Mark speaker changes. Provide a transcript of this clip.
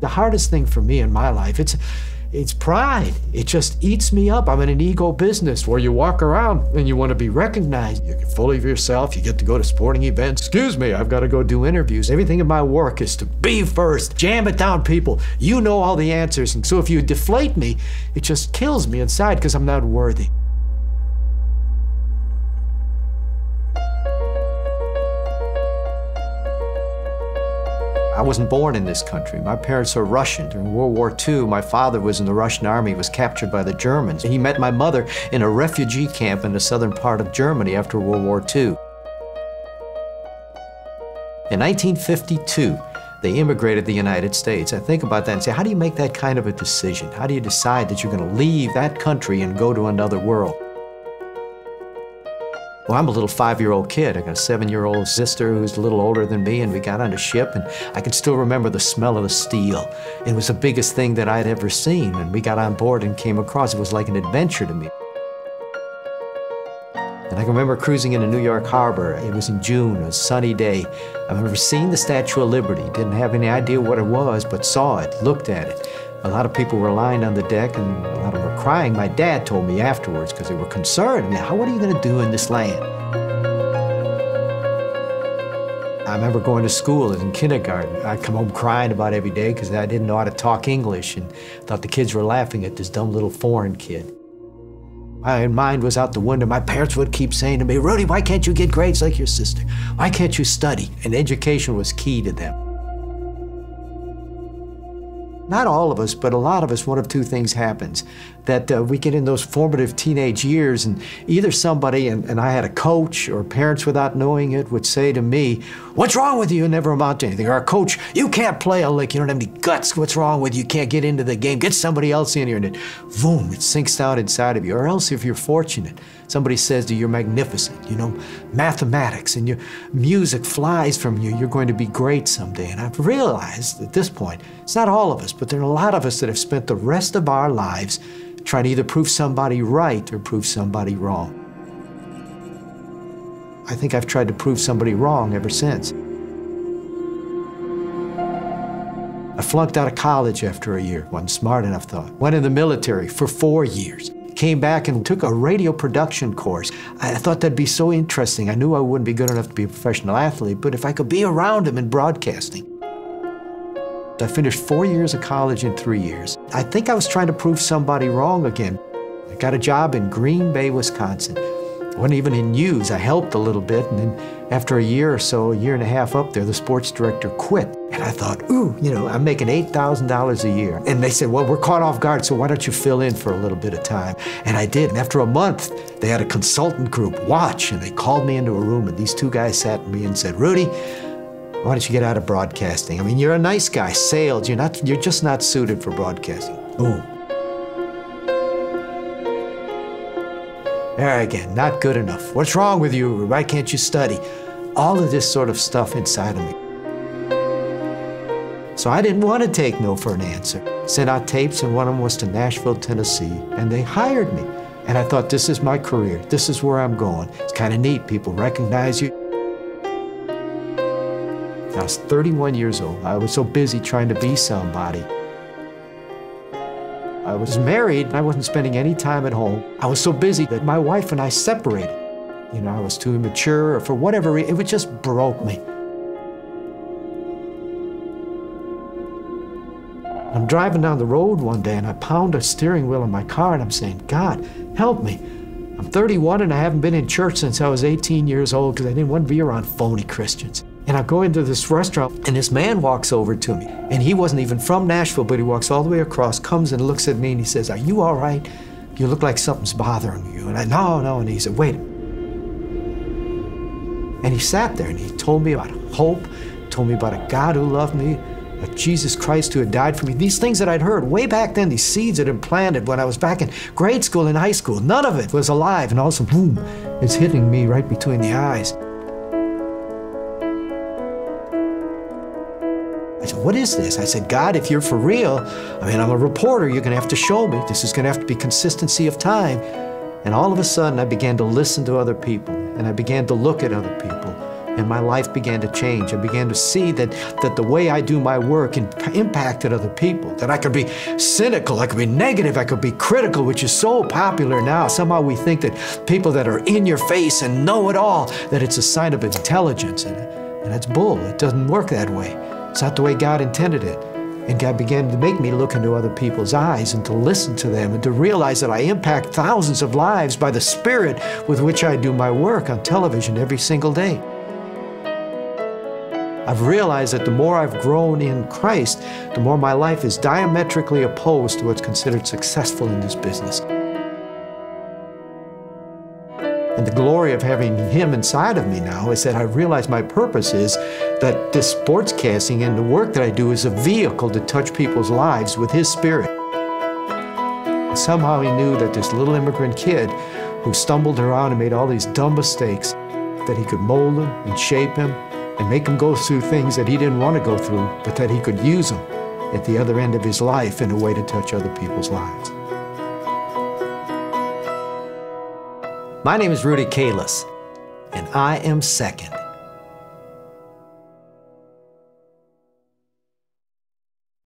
Speaker 1: The hardest thing for me in my life, it's it's pride. It just eats me up. I'm in an ego business where you walk around and you want to be recognized. You're full of yourself. You get to go to sporting events. Excuse me, I've got to go do interviews. Everything in my work is to be first. Jam it down, people. You know all the answers. And so if you deflate me, it just kills me inside because I'm not worthy. I wasn't born in this country. My parents are Russian. During World War II, my father was in the Russian army, was captured by the Germans. And he met my mother in a refugee camp in the southern part of Germany after World War II. In 1952, they immigrated to the United States. I think about that and say, how do you make that kind of a decision? How do you decide that you're going to leave that country and go to another world? Well, I'm a little five-year-old kid. I got a seven-year-old sister who's a little older than me, and we got on a ship, and I can still remember the smell of the steel. It was the biggest thing that I'd ever seen, and we got on board and came across. It was like an adventure to me. And I can remember cruising into New York Harbor. It was in June, a sunny day. I remember seeing the Statue of Liberty. Didn't have any idea what it was, but saw it, looked at it. A lot of people were lying on the deck and a lot of crying. My dad told me afterwards because they were concerned. How, what are you going to do in this land? I remember going to school in kindergarten. I'd come home crying about every day because I didn't know how to talk English and thought the kids were laughing at this dumb little foreign kid. My mind was out the window. My parents would keep saying to me, Rudy, why can't you get grades like your sister? Why can't you study? And education was key to them. Not all of us, but a lot of us, one of two things happens. That uh, we get in those formative teenage years, and either somebody, and, and, I had a coach or parents without knowing it, would say to me, What's wrong with you? You never amount to anything. Or a coach, You can't play a lick. You don't have any guts. What's wrong with you? You can't get into the game. Get somebody else in here. And it, boom, it sinks down inside of you. Or else, if you're fortunate, somebody says to you, You're magnificent. You know, mathematics and your music flies from you. You're going to be great someday. And I've realized at this point, it's not all of us, but there are a lot of us that have spent the rest of our lives trying to either prove somebody right or prove somebody wrong. I think I've tried to prove somebody wrong ever since. I flunked out of college after a year, wasn't smart enough thought. Went in the military for four years. Came back and took a radio production course. I thought that'd be so interesting. I knew I wouldn't be good enough to be a professional athlete, but if I could be around him in broadcasting, I finished four years of college in three years. I think I was trying to prove somebody wrong again. I got a job in Green Bay, Wisconsin. I wasn't even in news. I helped a little bit, and then after a year or so, a year and a half up there, the sports director quit. And I thought, ooh, you know, I'm making $8,000 a year. And they said, well, we're caught off guard, so why don't you fill in for a little bit of time? And I did. And after a month, they had a consultant group watch, and they called me into a room, and these two guys sat me and said, Rudy, why don't you get out of broadcasting? I mean, you're a nice guy, sales. You're not. You're just not suited for broadcasting. Boom. There again, not good enough. What's wrong with you? Why can't you study? All of this sort of stuff inside of me. So I didn't want to take no for an answer. Sent out tapes, and one of them was to Nashville, Tennessee, and they hired me. And I thought, this is my career. This is where I'm going. It's kind of neat. People recognize you. I was 31 years old. I was so busy trying to be somebody. I was married, and I wasn't spending any time at home. I was so busy that my wife and I separated. You know, I was too immature, or for whatever reason, it just broke me. I'm driving down the road one day and I pound a steering wheel in my car and I'm saying, God, help me. I'm 31 and I haven't been in church since I was 18 years old because I didn't want to be around phony Christians. And I go into this restaurant, and this man walks over to me. And he wasn't even from Nashville, but he walks all the way across, comes and looks at me, and he says, Are you all right? You look like something's bothering you. And I, No, no. And he said, Wait. And he sat there and he told me about hope, told me about a God who loved me, a Jesus Christ who had died for me. These things that I'd heard way back then, these seeds that had planted when I was back in grade school and high school, none of it was alive. And all of a sudden, boom, it's hitting me right between the eyes. What is this? I said, God, if you're for real, I mean, I'm a reporter, you're going to have to show me. This is going to have to be consistency of time. And all of a sudden, I began to listen to other people, and I began to look at other people. and my life began to change. I began to see that, that the way I do my work impacted other people, that I could be cynical, I could be negative, I could be critical, which is so popular now. Somehow we think that people that are in your face and know it all, that it's a sign of intelligence. And, and that's bull. It doesn't work that way. It's not the way God intended it. And God began to make me look into other people's eyes and to listen to them and to realize that I impact thousands of lives by the spirit with which I do my work on television every single day. I've realized that the more I've grown in Christ, the more my life is diametrically opposed to what's considered successful in this business. And the glory of having Him inside of me now is that I realize my purpose is that this sportscasting and the work that I do is a vehicle to touch people's lives with His Spirit. And somehow He knew that this little immigrant kid who stumbled around and made all these dumb mistakes, that He could mold him and shape him and make him go through things that he didn't want to go through, but that he could use them at the other end of his life in a way to touch other people's lives. My name is Rudy Kalis, and I am second.